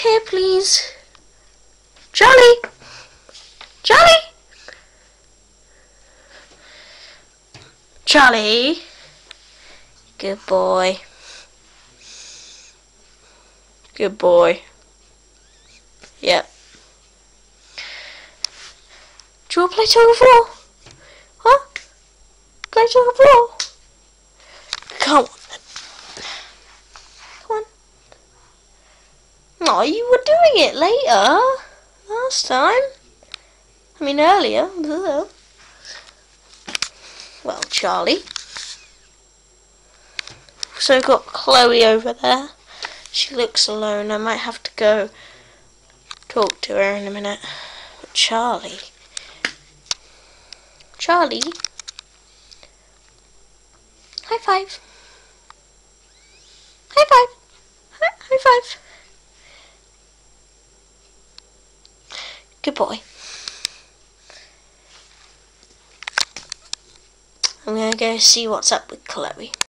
here, please? Charlie! Charlie! Charlie! Good boy. Good boy. Yep. Do you want to play tug of war? Huh? Play tug of war? Come on then. Come on. No, you were doing it later. Last time. I mean earlier. Well, Charlie. So got Chloe over there. She looks alone. I might have to go talk to her in a minute. But Charlie. Charlie. High five. High five. Hi- High five. Good boy. I'm gonna go see what's up with Chloe.